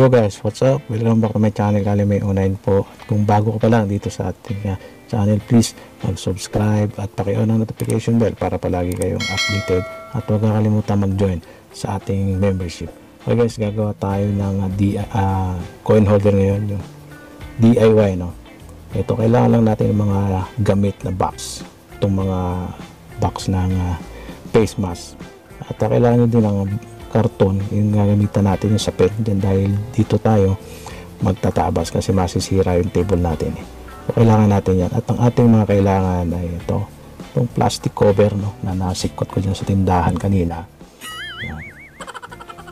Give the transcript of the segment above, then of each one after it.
Yo guys, what's up? Welcome back to my channel, Kali May Online po. At kung bago ka pa lang dito sa ating uh, channel, please mag-subscribe at paki-on ang notification bell para palagi kayong updated at huwag kakalimutan mag-join sa ating membership. Okay guys, gagawa tayo ng uh, D, uh, coin holder ngayon, yung DIY no. Ito, kailangan lang natin ng mga gamit na box. Itong mga box ng uh, face mask. At uh, kailangan din ng karton yung gagamitan natin yung sa pen dyan dahil dito tayo magtatabas kasi masisira yung table natin eh. so kailangan natin yan. At ang ating mga kailangan ay ito itong plastic cover no, na nasikot ko dyan sa tindahan kanina yan.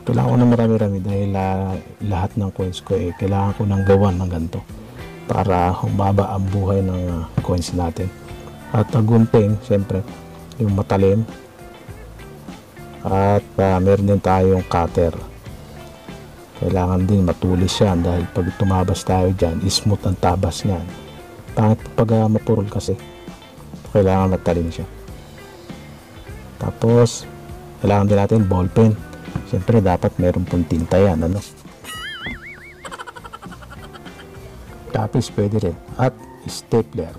ito lang ako na marami-rami dahil uh, lahat ng coins ko eh kailangan ko nang gawan ng ganito para humaba ang buhay ng uh, coins natin. At uh, gunting syempre yung matalim at uh, meron din tayong cutter. Kailangan din matulis yan dahil pag tumabas tayo dyan smooth ang tabas niyan. Pangit pag uh, mapurol kasi. Kailangan matalim siya. Tapos kailangan din natin ball pen siyempre dapat meron pong tinta yan ano? Tapos pwede rin. At stapler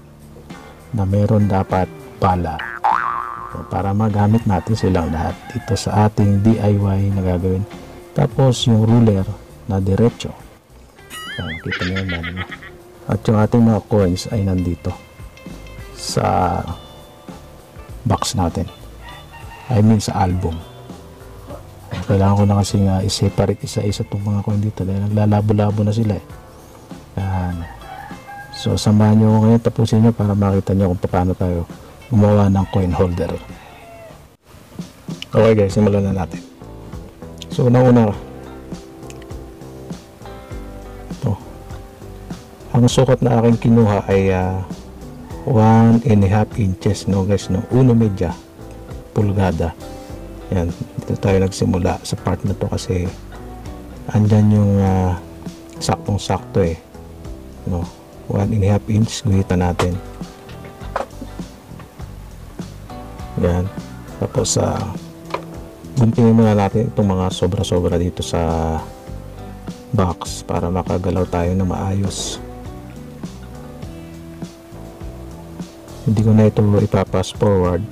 na meron dapat pala. So, para magamit natin silang lahat dito sa ating DIY na gagawin. Tapos yung ruler na diretso. So, kita nyo. Ano? At yung ating mga coins ay nandito sa box natin. I mean sa album. Kailangan ko na kasi nga i-separate isa-isa itong mga coin dito dahil naglalabo-labo na sila eh. Yan. So samahan nyo ngayon tapusin nyo para makita nyo kung paano tayo gumawa ng coin holder. Okay guys simulan na natin. So una una ito. Ang sukat na aking kinuha ay uh, 1 and a half inches no guys no? Uno medya pulgada. Yan dito tayo nagsimula sa part na to kasi andyan yung uh, saktong sakto eh no? 1 and a half inch guhitan natin yan. Tapos sa uh, guntingin muna natin itong mga sobra sobra dito sa box para makagalaw tayo na maayos. Hindi ko na ito ipapass forward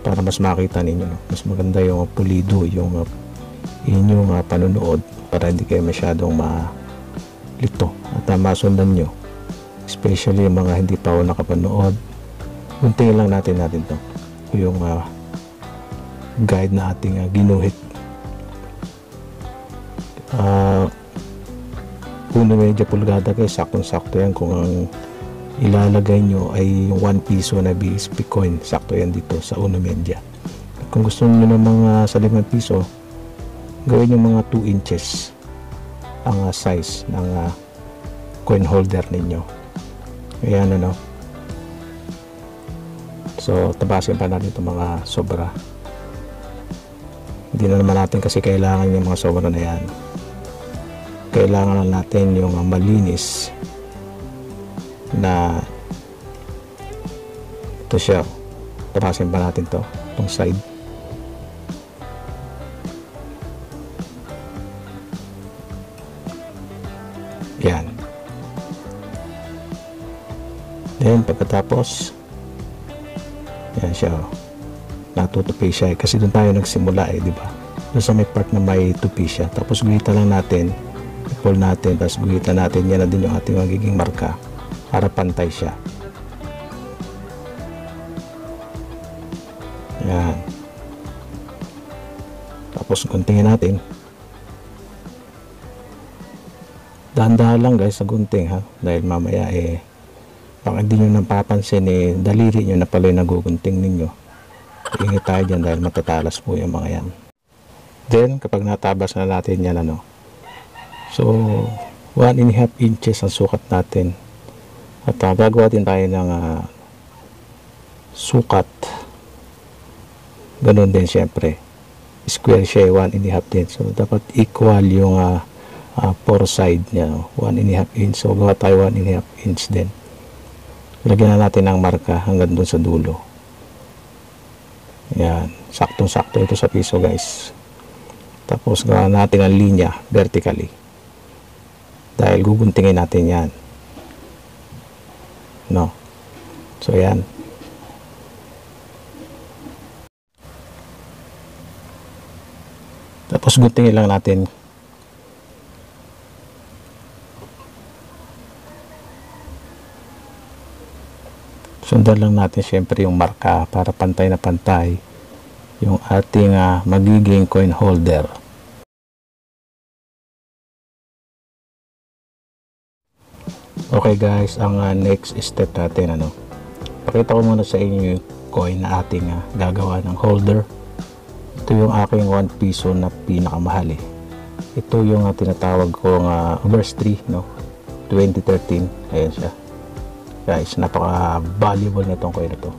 para mas makita ninyo. Mas maganda yung pulido yung inyong uh, panonood para hindi kayo masyadong malito. At masundan nyo. Especially yung mga hindi pa ako nakapanood. Guntingin lang natin natin to yung uh, guide na ating uh, ginuhit. Uh, uno medya pulgada kayo saktong sakto yan. Kung ang ilalagay nyo ay yung 1 piso na BSP coin sakto yan dito sa uno medya kung gusto nyo ng mga sa 5 piso gawin yung mga 2 inches ang uh, size ng uh, coin holder ninyo. Ayan ano So, tabasin pa natin itong mga sobra. Hindi na naman natin kasi kailangan yung mga sobra na yan. Kailangan na natin yung malinis na ito siya. Tabasin pa natin to itong side. Yan. Then, pagkatapos, yan siya oh. Natutupi siya eh. Kasi doon tayo nagsimula eh, di ba? Doon sa may part na may tupi siya. Tapos guhita lang natin. I-pull natin. Tapos guhita natin. Yan na din yung ating magiging marka. Para pantay siya. Yan. Tapos guntingin natin. Dahan-dahan lang guys sa gunting ha. Dahil mamaya eh baka hindi nyo napapansin eh daliri nyo na pala yung nagugunting ninyo. Ingat tayo dyan dahil matatalas po yung mga yan. Then kapag natabas na natin yan ano so 1 and a half inches ang sukat natin. At uh, gagawa din tayo ng uh, sukat. Ganun din syempre. Square siya 1 and a half din. So dapat equal yung uh, uh, four side niya 1 and a half inch. So gawa tayo 1 and a half inch din lagyan na natin ng marka hanggang dun sa dulo. Yan. Saktong sakto ito sa piso guys. Tapos gawa natin ang linya vertically. Dahil guguntingin natin yan. No? So yan. Tapos guntingin lang natin sundan lang natin syempre yung marka para pantay na pantay yung ating uh, magiging coin holder. Okay guys ang uh, next step natin ano? Pakita ko muna sa inyo yung coin na ating uh, gagawa ng holder. Ito yung aking 1 piso na pinakamahal eh. Ito yung uh, tinatawag kong uh, verse 3 no? 2013 ayan siya guys napaka valuable nitong coin na to.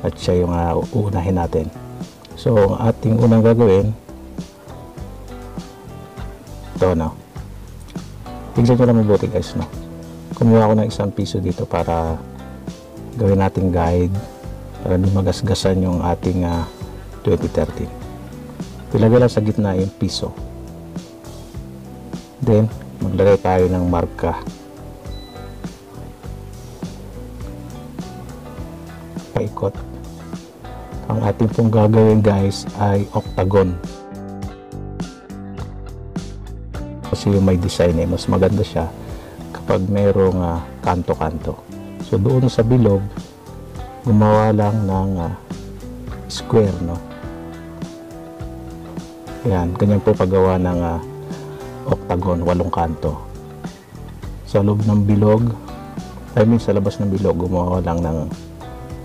At siya yung uh, uunahin natin. So ang ating unang gagawin ito no? Tignan nyo na mabuti guys no? Kumuha ako ng isang piso dito para gawin nating guide para di magasgasan yung ating uh, 2013 ilagay lang sa gitna yung piso. Then maglagay tayo ng marka paikot. Ang ating pong gagawin guys ay octagon. Kasi yung may design eh mas maganda siya kapag mayroong uh, kanto-kanto. So doon sa bilog gumawa lang ng uh, square no? Yan ganyan po paggawa ng uh, octagon walong kanto. Sa loob ng bilog I mean sa labas ng bilog gumawa lang ng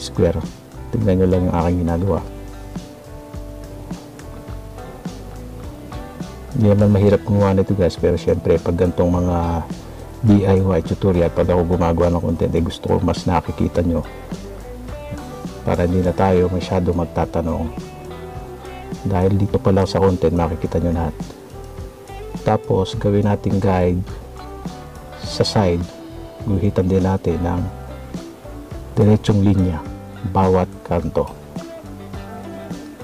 square. Tignan nyo lang yung aking ginagawa. Hindi naman mahirap gumawa nito guys. Pero syempre pag gantong mga DIY tutorial pag ako gumagawa ng content eh gusto ko mas nakikita nyo. Para hindi na tayo masyado magtatanong. Dahil dito pa lang sa content makikita nyo lahat. Tapos gawin natin guide sa side. Guhitan din natin ng diretsong linya bawat kanto.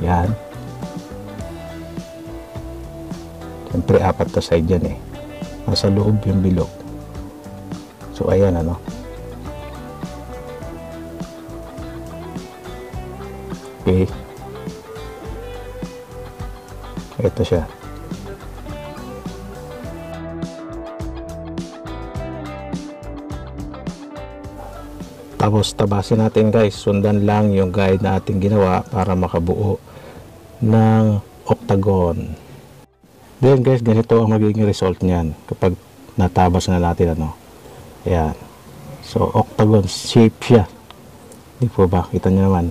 Yan. Siyempre apat na side yan eh. Nasa loob yung bilog. So ayan ano. Okay. Ito siya tapos tabasin natin guys. Sundan lang yung guide na ating ginawa para makabuo ng octagon. Then guys ganito ang magiging result niyan kapag natabas na natin ano. Ayan. So octagon shape siya. Di po ba? Kita nyo naman.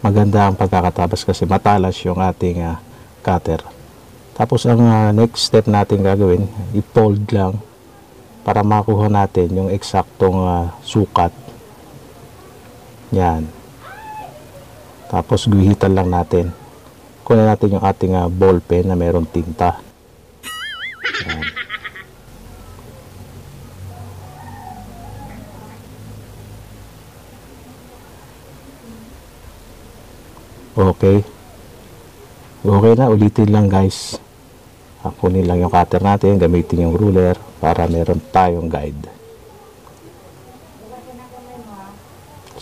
Maganda ang pagkakatabas kasi matalas yung ating uh, cutter. Tapos ang uh, next step natin gagawin i-fold lang para makuha natin yung eksaktong uh, sukat yan. Tapos guhitan lang natin. Kunin natin yung ating uh, ball pen na mayroong tinta. Yan. Okay. Okay na ulitin lang guys. Kunin lang yung cutter natin gamitin yung ruler para meron tayong guide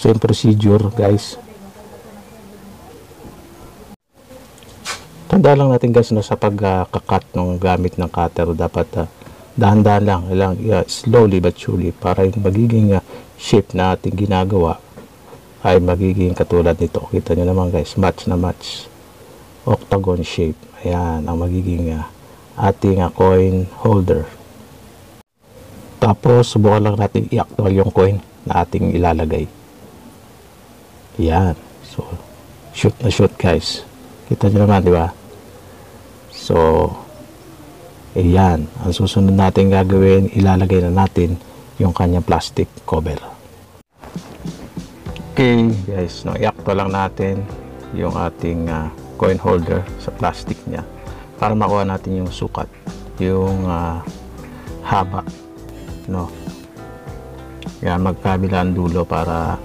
same procedure guys. Tanda lang natin guys no, sa pagkakat uh, ng gamit ng cutter dapat uh, dahan-dahan lang, lang uh, slowly but surely para yung magiging uh, shape na ating ginagawa ay magiging katulad nito. Kita nyo naman guys match na match. Octagon shape. Ayan ang magiging uh, ating uh, coin holder. Tapos subukan lang natin i-actual yung coin na ating ilalagay yan. So shoot na shoot guys. Kita nyo naman di ba? So ayan ang susunod natin gagawin ilalagay na natin yung kanyang plastic cover. Okay guys. No, i-actual lang natin yung ating uh, coin holder sa plastic niya para makuha natin yung sukat yung uh, haba. No. Yan magkabilang dulo para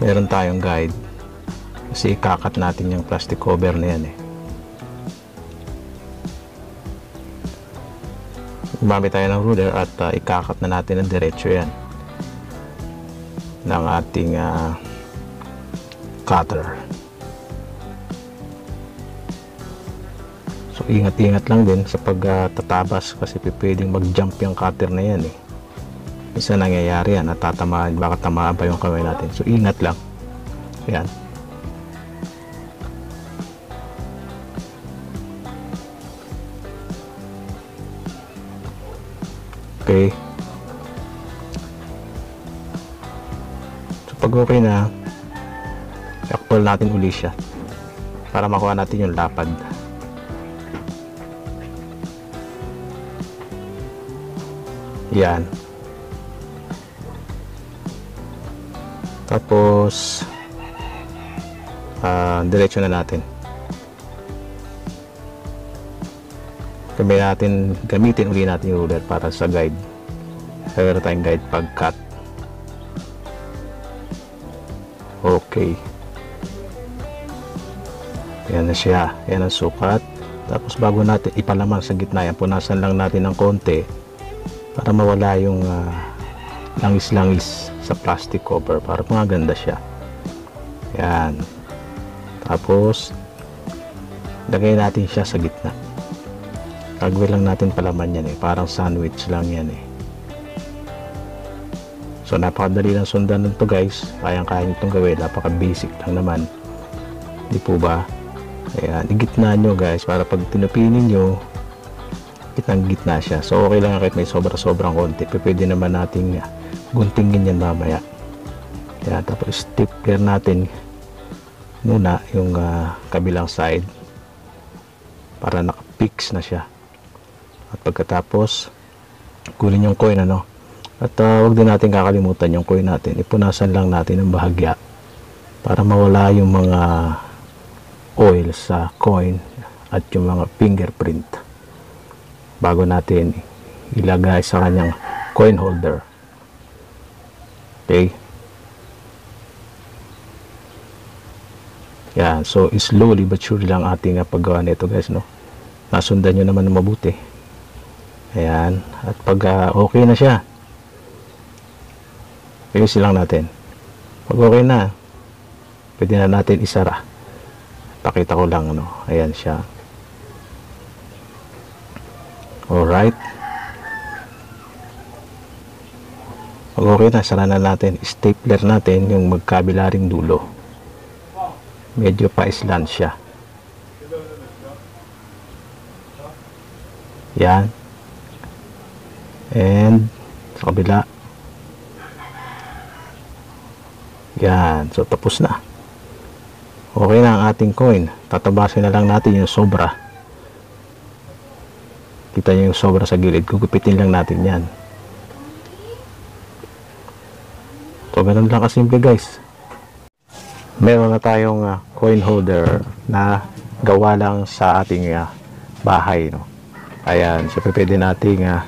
meron tayong guide. Kasi ikakat natin yung plastic cover na yan eh. Gumamit tayo ng ruler at uh, ikakat na natin ng diretso yan ng ating uh, cutter. So ingat-ingat lang din sa pagtatabas uh, kasi pwedeng mag-jump yung cutter na yan eh isa nangyayari yan. Natatamaan. Baka tamaan pa yung kamay natin. So ingat lang. Yan. Okay. So pag okay na actual natin uli siya para makuha natin yung lapad. Yan tapos uh, diretso na natin Sabi natin, gamitin uli natin yung ruler para sa guide. Meron tayong guide pag cut. Okay. Yan na siya. Yan ang sukat. Tapos bago natin ipalamang sa gitna, yan punasan lang natin ng konti para mawala yung uh, langis-langis sa plastic cover para maganda siya. Yan. Tapos, lagay natin siya sa gitna. Kagwe lang natin palaman yan eh. Parang sandwich lang yan eh. So napakadali lang sundan nun to guys. Kayang-kaya nyo itong gawin. Napaka basic lang naman. Di po ba? Ayan. Igitna nyo guys. Para pag tinupinin nyo, kitang gitna siya. So okay lang kahit may sobra-sobrang konti. Pwede naman nating guntingin yan mamaya. Ayan. Tapos stapler natin muna yung uh, kabilang side para naka-fix na siya at pagkatapos kunin yung coin ano at uh, wag din natin kakalimutan yung coin natin ipunasan lang natin ng bahagya para mawala yung mga oil sa coin at yung mga fingerprint bago natin ilagay sa kanyang coin holder okay yan so slowly but surely lang ating paggawa nito guys no nasundan nyo naman na mabuti Ayan. At pag uh, okay na siya, ayusin lang natin. Pag okay na, pwede na natin isara. Pakita ko lang, ano. Ayan siya. Alright. Pag okay na, sara na natin. Stapler natin yung magkabilaring dulo. Medyo pa-island siya. Yan and sa kabila yan so tapos na okay na ang ating coin tatabasin na lang natin yung sobra kita nyo yung sobra sa gilid gugupitin lang natin yan so ganun lang kasimple guys meron na tayong uh, coin holder na gawa lang sa ating uh, bahay no? ayan so pwede nating uh,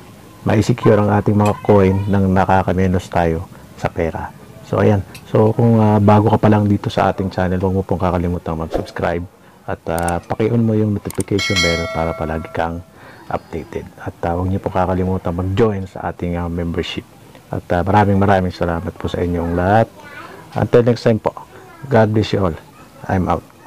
ma-secure ang ating mga coin nang nakakamenos tayo sa pera. So ayan. So kung uh, bago ka pa lang dito sa ating channel, huwag mo pong kakalimutan mag-subscribe at uh, paki-on mo yung notification bell para palagi kang updated. At uh, huwag niyo pong kakalimutan mag-join sa ating uh, membership. At uh, maraming maraming salamat po sa inyong lahat. Until next time po. God bless you all. I'm out.